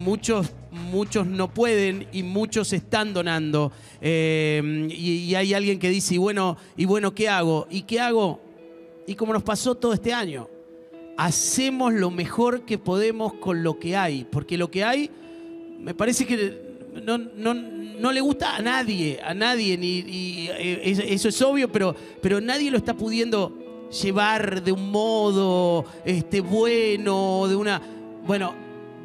Muchos, muchos no pueden y muchos están donando. Eh, y, hay alguien que dice, y bueno, y bueno, ¿qué hago? ¿Y qué hago? Y como nos pasó todo este año, hacemos lo mejor que podemos con lo que hay, porque lo que hay me parece que no, no- no le gusta a nadie, a nadie, y, eh, eso es obvio, pero, pero nadie lo está pudiendo llevar de un modo este, bueno, de una... Bueno,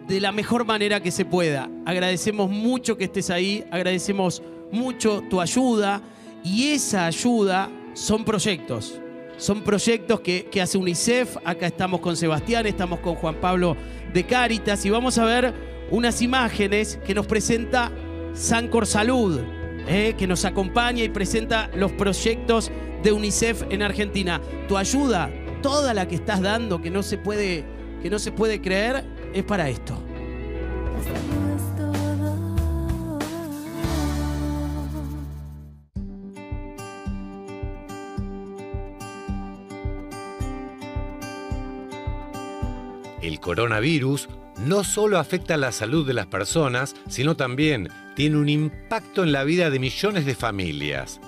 de la mejor manera que se pueda. Agradecemos mucho que estés ahí, agradecemos mucho tu ayuda y esa ayuda son proyectos. Son proyectos que, hace UNICEF. Acá estamos con Sebastián, estamos con Juan Pablo de Cáritas y vamos a ver unas imágenes que nos presenta Sancor Salud, eh, que nos acompaña y presenta los proyectos de UNICEF en Argentina. Tu ayuda, toda la que estás dando, que no se puede, que no se puede creer, es para esto. El coronavirus no solo afecta la salud de las personas, sino también tiene un impacto en la vida de millones de familias.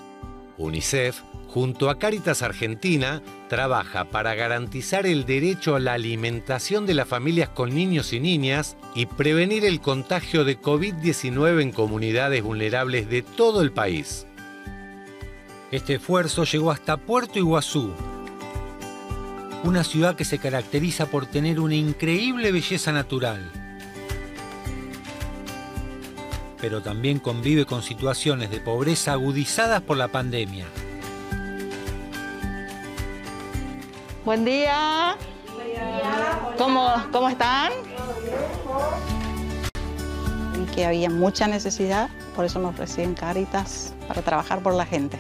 UNICEF, junto a Cáritas Argentina, trabaja para garantizar el derecho a la alimentación de las familias con niños y niñas y prevenir el contagio de COVID-19 en comunidades vulnerables de todo el país. Este esfuerzo llegó hasta Puerto Iguazú, una ciudad que se caracteriza por tener una increíble belleza natural, pero también convive con situaciones de pobreza agudizadas por la pandemia. Buen día. ¿Cómo, ¿Cómo están? Vi que había mucha necesidad, por eso me ofrecí en Caritas para trabajar por la gente.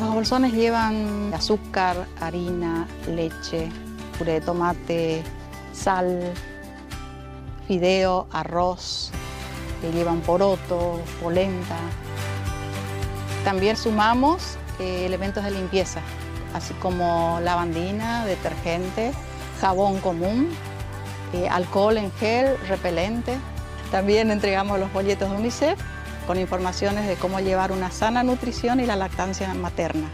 Los bolsones llevan azúcar, harina, leche, puré de tomate, sal, fideo, arroz, que llevan poroto, polenta. También sumamos eh, elementos de limpieza, así como lavandina, detergente, jabón común, eh, alcohol en gel, repelente. También entregamos los folletos de UNICEF con informaciones de cómo llevar una sana nutrición y la lactancia materna.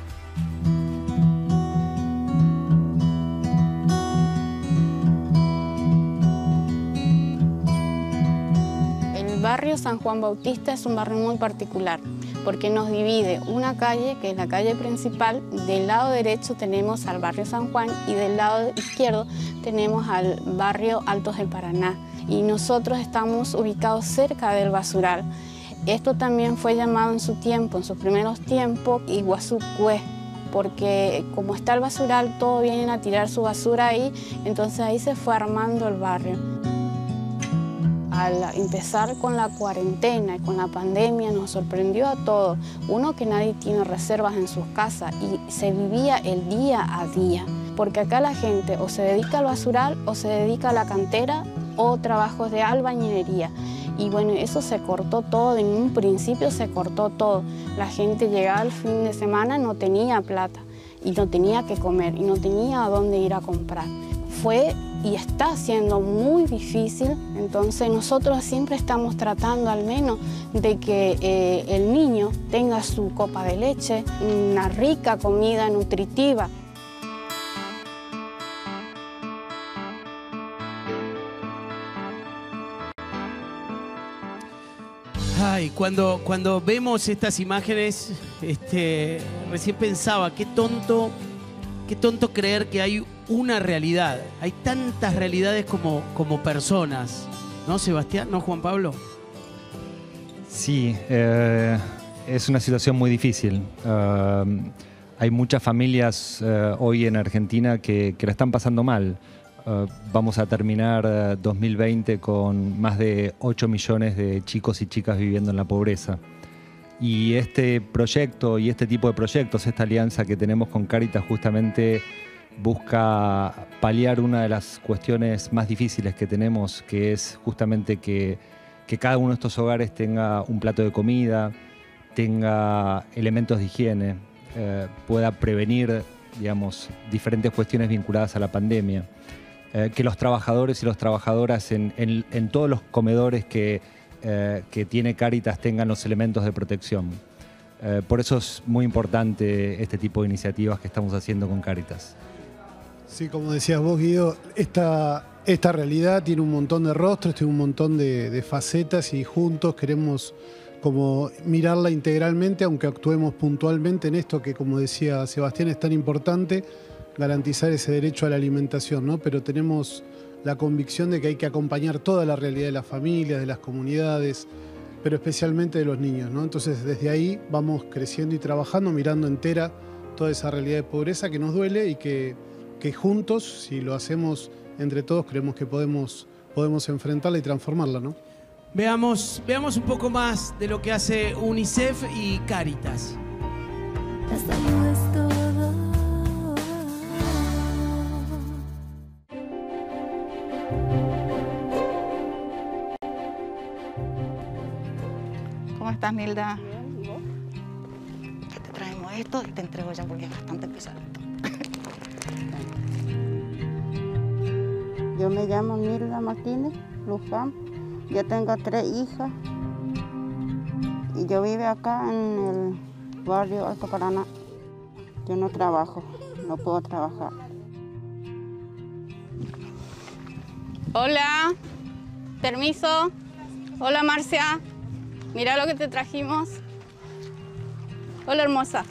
El barrio San Juan Bautista es un barrio muy particular porque nos divide una calle, que es la calle principal, del lado derecho tenemos al barrio San Juan y del lado izquierdo tenemos al barrio Altos del Paraná. Y nosotros estamos ubicados cerca del basural. Esto también fue llamado en su tiempo, en sus primeros tiempos, Iguazú Cue, porque como está el basural, todos vienen a tirar su basura ahí, entonces ahí se fue armando el barrio. Al empezar con la cuarentena y con la pandemia nos sorprendió a todos. Uno que nadie tiene reservas en sus casas y se vivía el día a día. Porque acá la gente o se dedica al basural o se dedica a la cantera o trabajos de albañilería. Y bueno, eso se cortó todo, en un principio se cortó todo. La gente llegaba al fin de semana, no tenía plata y no tenía que comer y no tenía a dónde ir a comprar. Fue y está siendo muy difícil, entonces nosotros siempre estamos tratando al menos de que eh, el niño tenga su copa de leche, una rica comida nutritiva. Ay, cuando, cuando vemos estas imágenes, este, recién pensaba, qué tonto, qué tonto creer que hay una realidad. Hay tantas realidades como, como personas. ¿No, Sebastián? ¿No, Juan Pablo? Sí, eh, es una situación muy difícil. Hay muchas familias uh, hoy en Argentina que, que la están pasando mal. Uh, vamos a terminar 2020 con más de 8 millones de chicos y chicas viviendo en la pobreza. Y este proyecto y este tipo de proyectos, esta alianza que tenemos con Caritas justamente busca paliar una de las cuestiones más difíciles que tenemos, que es justamente que, que cada uno de estos hogares tenga un plato de comida, tenga elementos de higiene, eh, pueda prevenir, digamos, diferentes cuestiones vinculadas a la pandemia. eh, que los trabajadores y las trabajadoras en, todos los comedores que, eh, que, tiene Caritas tengan los elementos de protección. Eh, por eso es muy importante este tipo de iniciativas que estamos haciendo con Caritas. Sí, como decías vos, Guido, esta, realidad tiene un montón de rostros, tiene un montón de, facetas y juntos queremos como mirarla integralmente, aunque actuemos puntualmente en esto que, como decía Sebastián, es tan importante, garantizar ese derecho a la alimentación, ¿no? Pero tenemos la convicción de que hay que acompañar toda la realidad de las familias, de las comunidades, pero especialmente de los niños, ¿no? Entonces, desde ahí vamos creciendo y trabajando, mirando entera toda esa realidad de pobreza que nos duele y que, que juntos, si lo hacemos entre todos creemos que podemos, podemos enfrentarla y transformarla, ¿no? Veamos, veamos un poco más de lo que hace UNICEF y Caritas. ¿Cómo estás, Nilda? te traemos esto y te entrego ya porque es bastante pesado. Yo me llamo Nilda Martínez Luján. Yo tengo tres hijas. Y yo vivo acá en el barrio Alto Paraná. Yo no trabajo, no puedo trabajar. Hola, permiso. Hola Marcia, mira lo que te trajimos. Hola hermosa.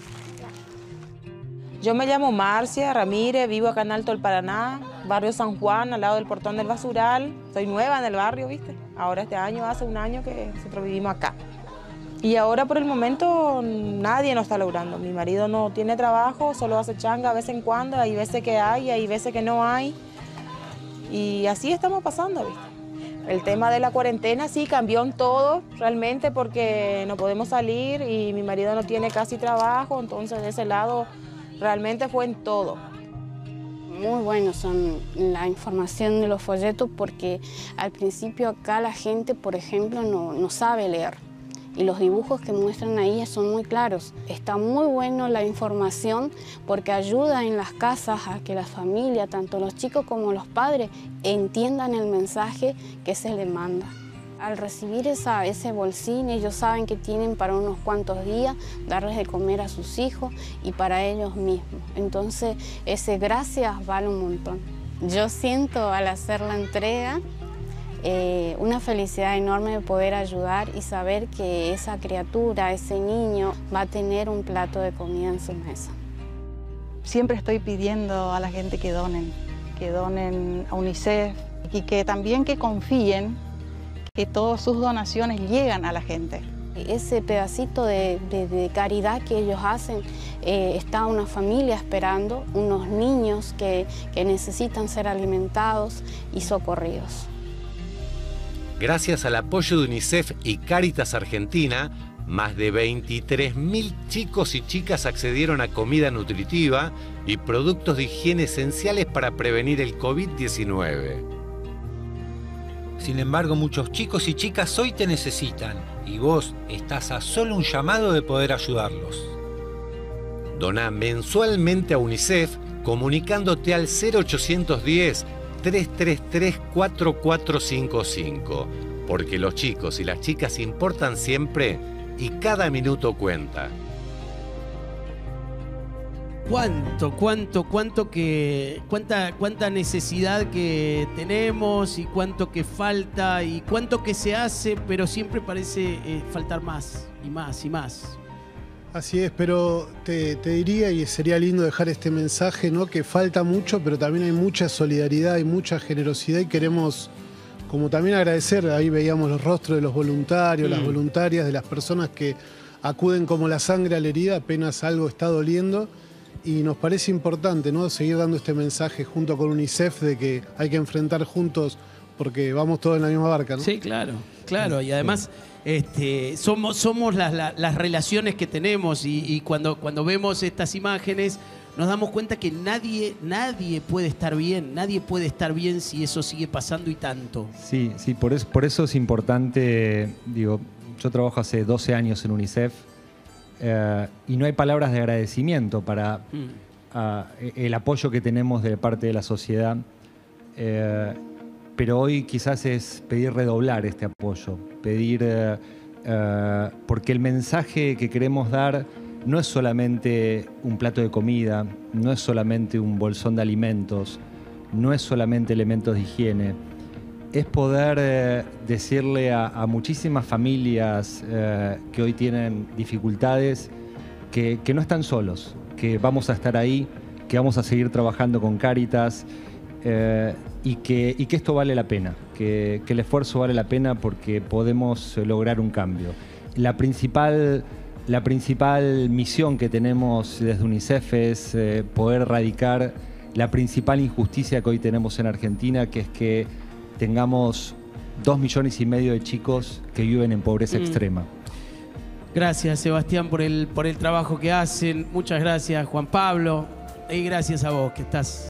Yo me llamo Marcia Ramírez, vivo acá en Alto el Paraná, barrio San Juan, al lado del portón del basural. Soy nueva en el barrio, ¿viste? Ahora este año, hace un año que nosotros vivimos acá. Y ahora por el momento nadie nos está logrando. Mi marido no tiene trabajo, solo hace changa de vez en cuando, hay veces que hay, hay veces que no hay. Y así estamos pasando, ¿viste? El tema de la cuarentena sí cambió en todo realmente porque no podemos salir y mi marido no tiene casi trabajo, entonces de ese lado realmente fue en todo. Muy buenos son la información de los folletos porque al principio acá la gente, por ejemplo, no, no sabe leer y los dibujos que muestran ahí son muy claros. Está muy bueno la información porque ayuda en las casas a que la familia, tanto los chicos como los padres, entiendan el mensaje que se les manda. Al recibir ese bolsín, ellos saben que tienen para unos cuantos días darles de comer a sus hijos y para ellos mismos. Entonces, ese gracias vale un montón. Yo siento al hacer la entrega eh, una felicidad enorme de poder ayudar y saber que esa criatura, ese niño, va a tener un plato de comida en su mesa. Siempre estoy pidiendo a la gente que donen, que donen a UNICEF y que también que confíen que todas sus donaciones llegan a la gente. Ese pedacito de, caridad que ellos hacen, eh, está una familia esperando, unos niños que, que necesitan ser alimentados y socorridos. Gracias al apoyo de UNICEF y Cáritas Argentina, más de 23.000 chicos y chicas accedieron a comida nutritiva y productos de higiene esenciales para prevenir el COVID-19. Sin embargo, muchos chicos y chicas hoy te necesitan y vos estás a solo un llamado de poder ayudarlos. Dona mensualmente a UNICEF comunicándote al 0810 333 4455, porque los chicos y las chicas importan siempre y cada minuto cuenta cuánto, cuánto, cuánto que, cuánta, cuánta necesidad que tenemos y cuánto que falta y cuánto que se hace, pero siempre parece eh, faltar más y más y más. Así es, pero te, diría y sería lindo dejar este mensaje, ¿no? Que falta mucho, pero también hay mucha solidaridad y mucha generosidad y queremos como también agradecer, ahí veíamos los rostros de los voluntarios, las mm. voluntarias, de las personas que acuden como la sangre a la herida apenas algo está doliendo y nos parece importante ¿no? seguir dando este mensaje junto con UNICEF de que hay que enfrentar juntos porque vamos todos en la misma barca. ¿no? Sí, claro, claro. Y además este, somos, somos las, relaciones que tenemos y, cuando, cuando vemos estas imágenes nos damos cuenta que nadie, nadie puede estar bien, nadie puede estar bien si eso sigue pasando y tanto. Sí, sí, por eso, por eso es importante, digo, yo trabajo hace 12 años en UNICEF eh, y no hay palabras de agradecimiento para mm. el apoyo que tenemos de parte de la sociedad. Eh, pero hoy quizás es pedir redoblar este apoyo, pedir, eh, porque el mensaje que queremos dar no es solamente un plato de comida, no es solamente un bolsón de alimentos, no es solamente elementos de higiene, es poder eh, decirle a, muchísimas familias eh, que hoy tienen dificultades que, no están solos, que vamos a estar ahí, que vamos a seguir trabajando con Cáritas eh, y, que, esto vale la pena, que, el esfuerzo vale la pena porque podemos lograr un cambio. La principal, la principal misión que tenemos desde UNICEF es poder erradicar la principal injusticia que hoy tenemos en Argentina, que es que tengamos dos millones y medio de chicos que viven en pobreza Mm. extrema. Gracias, Sebastián, por el, por el trabajo que hacen. Muchas gracias, Juan Pablo. Y gracias a vos, que estás